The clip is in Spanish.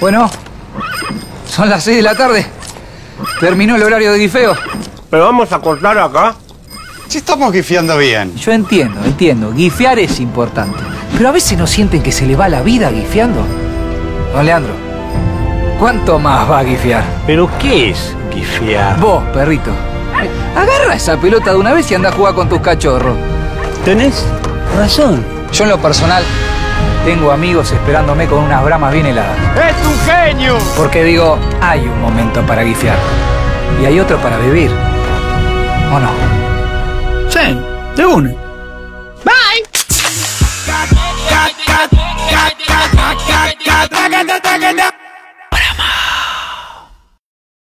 Bueno, son las 6 de la tarde. Terminó el horario de guifeo. Pero vamos a cortar acá. Si estamos guifiando bien. Yo entiendo, entiendo. Guifear es importante. Pero a veces no sienten que se le va la vida guifeando. Don Leandro, ¿cuánto más va a guifiar? ¿Pero qué es guifiar? Vos, perrito. Agarra esa pelota de una vez y anda a jugar con tus cachorros. Tenés razón. Yo en lo personal tengo amigos esperándome con unas bramas bien heladas. ¡Es un genio! Porque digo, hay un momento para guifiar. Y hay otro para vivir. ¿O no? Sí, de una. Bye.